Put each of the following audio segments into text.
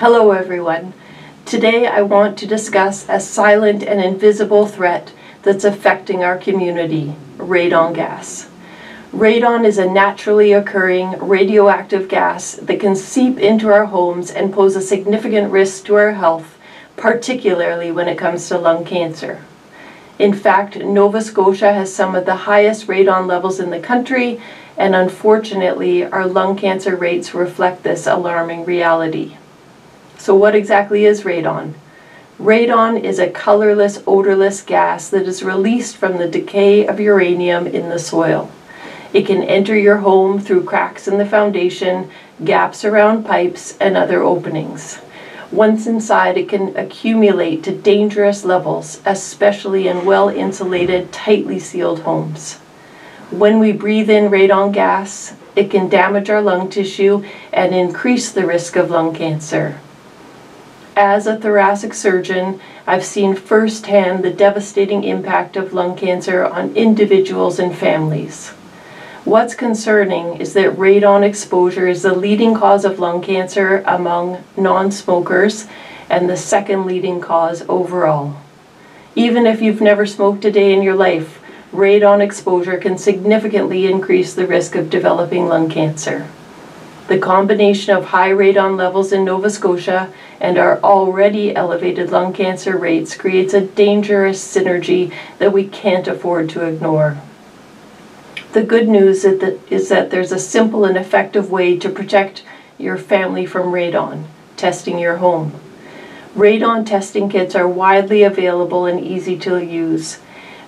Hello everyone. Today I want to discuss a silent and invisible threat that's affecting our community, radon gas. Radon is a naturally occurring radioactive gas that can seep into our homes and pose a significant risk to our health, particularly when it comes to lung cancer. In fact, Nova Scotia has some of the highest radon levels in the country, and unfortunately, our lung cancer rates reflect this alarming reality. So what exactly is radon? Radon is a colorless, odorless gas that is released from the decay of uranium in the soil. It can enter your home through cracks in the foundation, gaps around pipes, and other openings. Once inside, it can accumulate to dangerous levels, especially in well-insulated, tightly sealed homes. When we breathe in radon gas, it can damage our lung tissue and increase the risk of lung cancer as a thoracic surgeon, I've seen firsthand the devastating impact of lung cancer on individuals and families. What's concerning is that radon exposure is the leading cause of lung cancer among non-smokers and the second leading cause overall. Even if you've never smoked a day in your life, radon exposure can significantly increase the risk of developing lung cancer. The combination of high radon levels in Nova Scotia and our already elevated lung cancer rates creates a dangerous synergy that we can't afford to ignore. The good news is that there's a simple and effective way to protect your family from radon, testing your home. Radon testing kits are widely available and easy to use.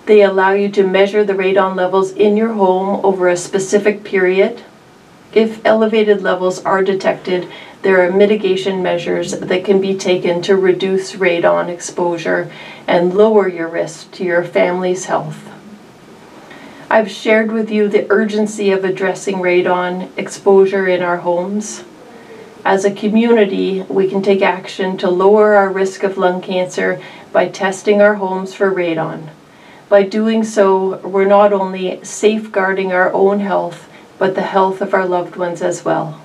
They allow you to measure the radon levels in your home over a specific period, if elevated levels are detected, there are mitigation measures that can be taken to reduce radon exposure and lower your risk to your family's health. I've shared with you the urgency of addressing radon exposure in our homes. As a community, we can take action to lower our risk of lung cancer by testing our homes for radon. By doing so, we're not only safeguarding our own health, but the health of our loved ones as well.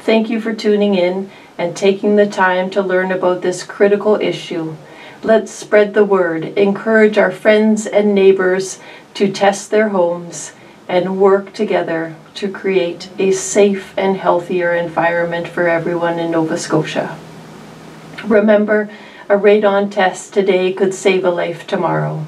Thank you for tuning in and taking the time to learn about this critical issue. Let's spread the word, encourage our friends and neighbors to test their homes, and work together to create a safe and healthier environment for everyone in Nova Scotia. Remember, a radon test today could save a life tomorrow.